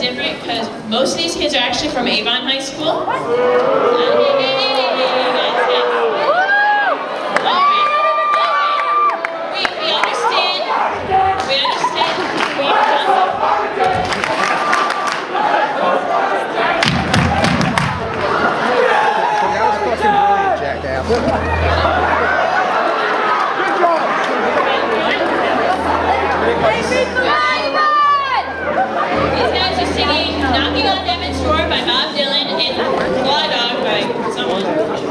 different because most of these kids are actually from Avon High School. We, we understand. We understand. We've done That was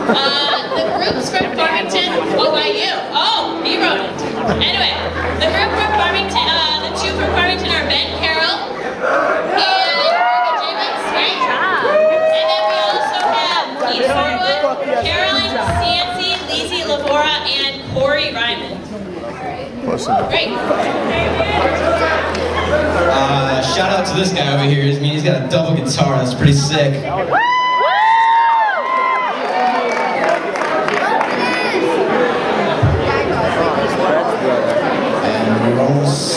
Uh, the group's from Farmington. Oh. Oh, he wrote it. Anyway, the group from Farmington, uh, the two from Farmington are Ben Carroll and Morgan Jimmins, right? And then we also have Keith Burwood, Carolyn Cianci, Lizzie Lavora, and Corey Rieman. Great. Uh, shout out to this guy over here. I mean, he's got a double guitar. That's pretty sick.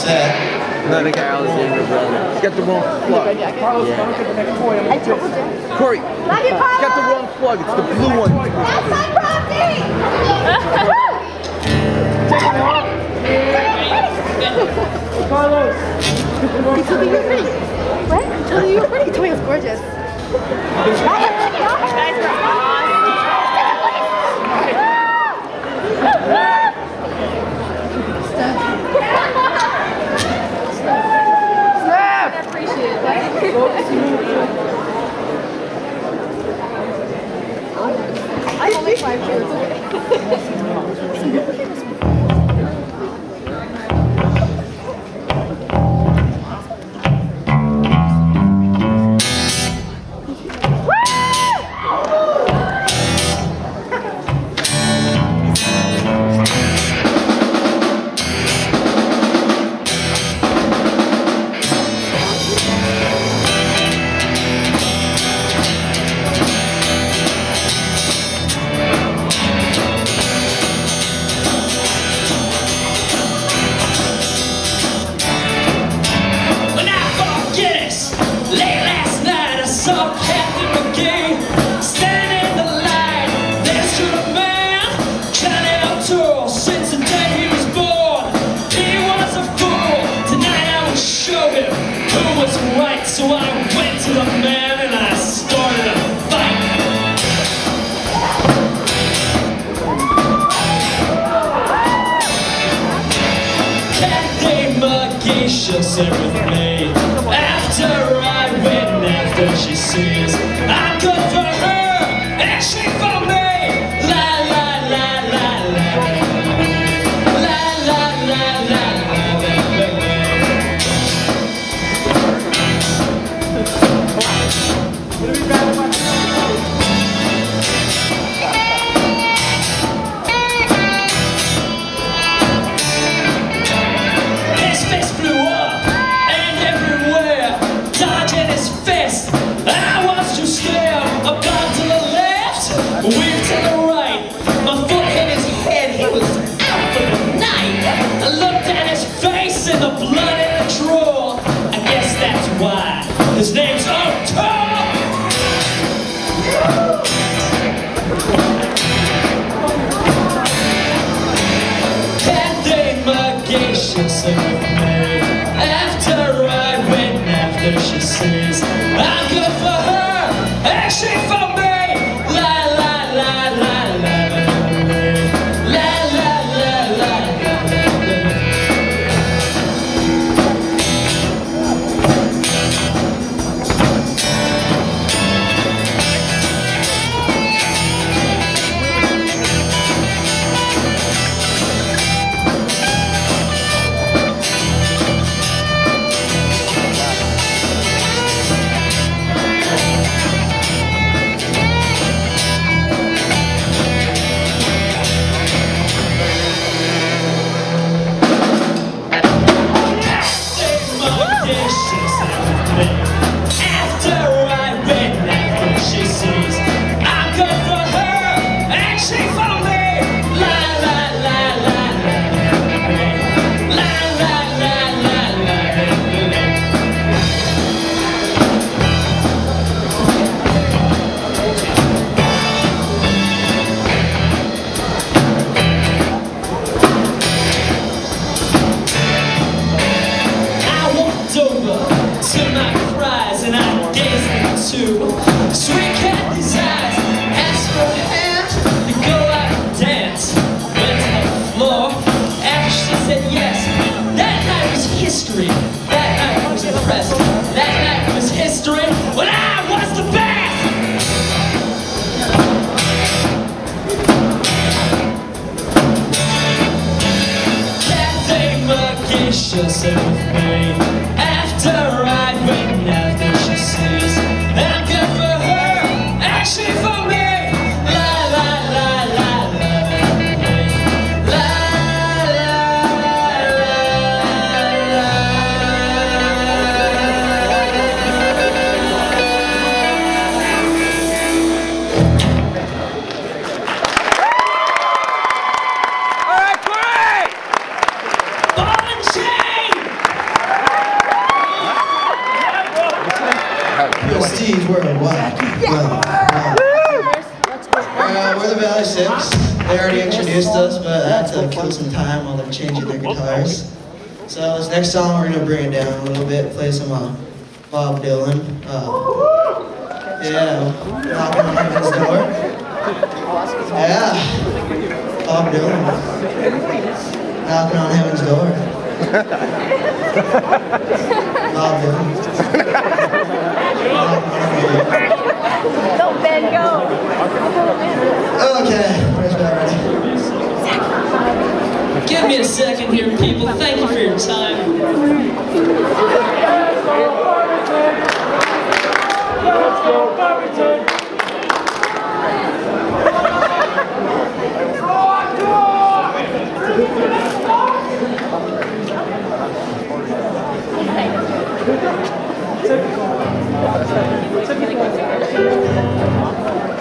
Set. No, the guy Alexander brother. He's got the wrong plug. Corey, he's got the wrong plug. It's the blue one. That's my property! He told me you were pretty. What? He told me you were pretty. He told me it was gorgeous. She'll McGee saved we're the Valley Six. They already introduced us, but I had to kill some time while they're changing their guitars. So this next song, we're gonna bring it down a little bit, play some uh, Bob Dylan. Uh, yeah, knocking on heaven's door. Yeah, Bob Dylan, knocking on heaven's door. Bob Dylan. Go, Ben, go. Okay, where's that ready? Give me a second here, people. Thank you for your time. Mama Thank you.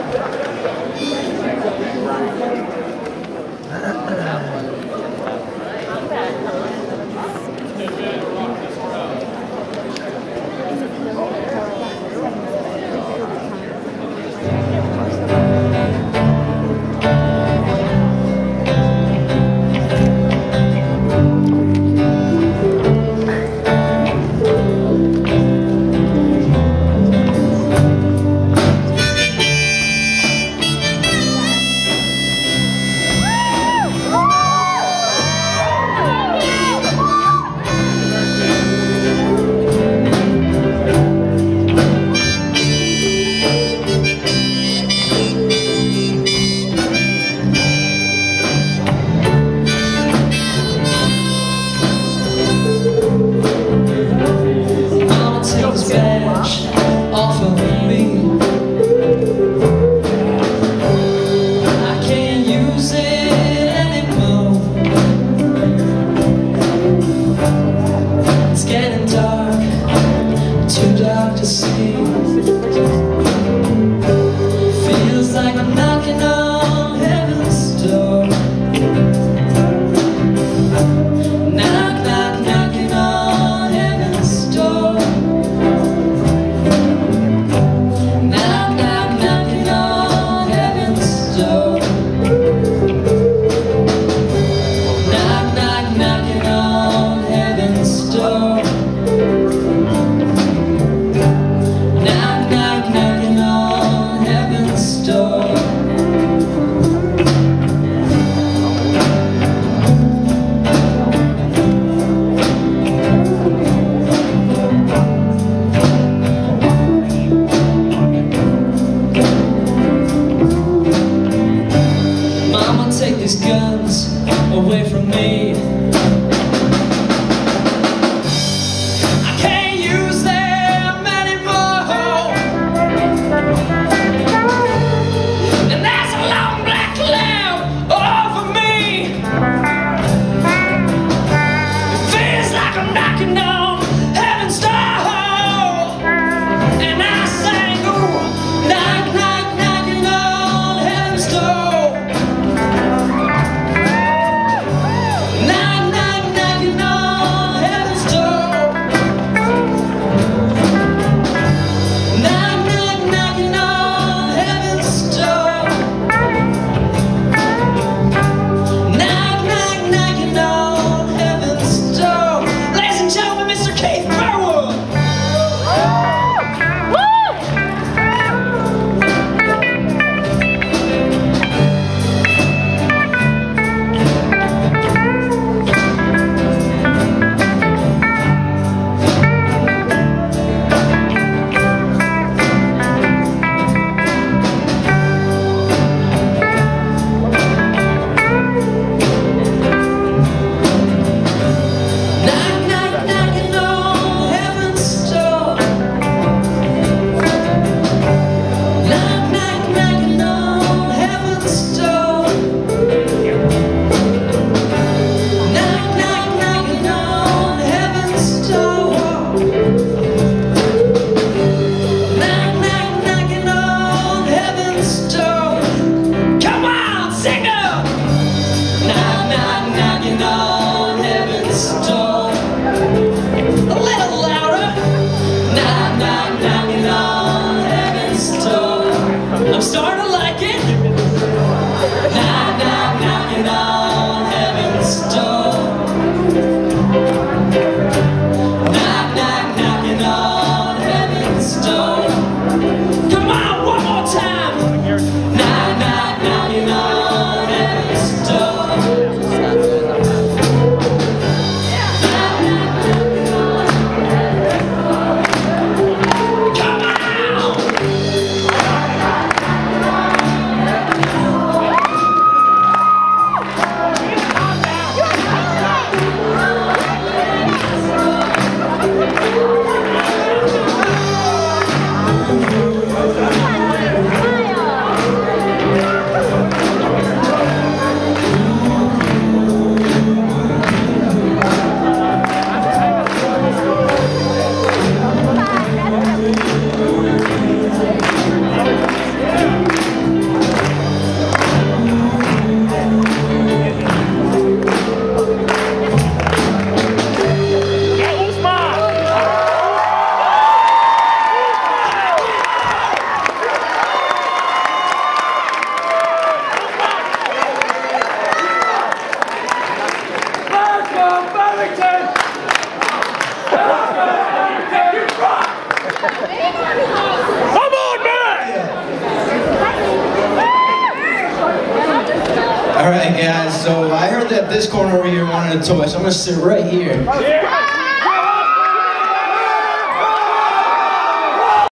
Someone take these guns away from me. All right, guys, so I heard that this corner over here wanted a toy, so I'm going to sit right here.